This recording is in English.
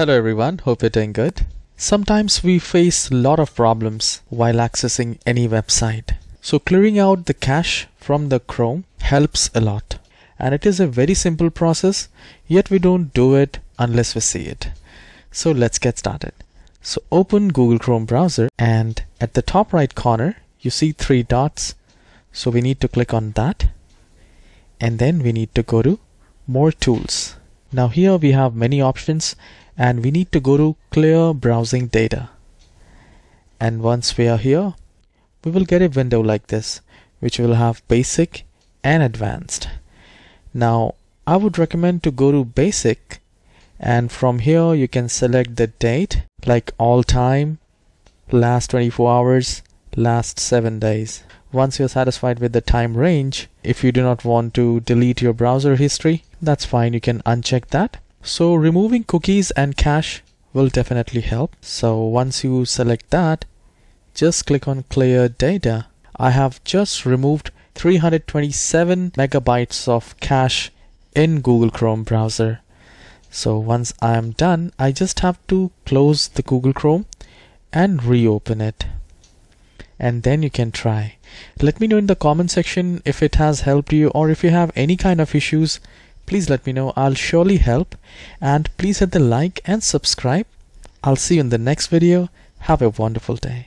Hello everyone, hope you're doing good. Sometimes we face a lot of problems while accessing any website. So clearing out the cache from the Chrome helps a lot. And it is a very simple process, yet we don't do it unless we see it. So let's get started. So open Google Chrome browser and at the top right corner, you see three dots. So we need to click on that. And then we need to go to more tools. Now here we have many options and we need to go to clear browsing data. And once we are here, we will get a window like this, which will have basic and advanced. Now I would recommend to go to basic and from here you can select the date like all time, last 24 hours, last 7 days. Once you're satisfied with the time range, if you do not want to delete your browser history, that's fine you can uncheck that. So removing cookies and cache will definitely help. So once you select that just click on clear data. I have just removed 327 megabytes of cache in Google Chrome browser. So once I am done I just have to close the Google Chrome and reopen it and then you can try. Let me know in the comment section if it has helped you or if you have any kind of issues. Please let me know. I'll surely help. And please hit the like and subscribe. I'll see you in the next video. Have a wonderful day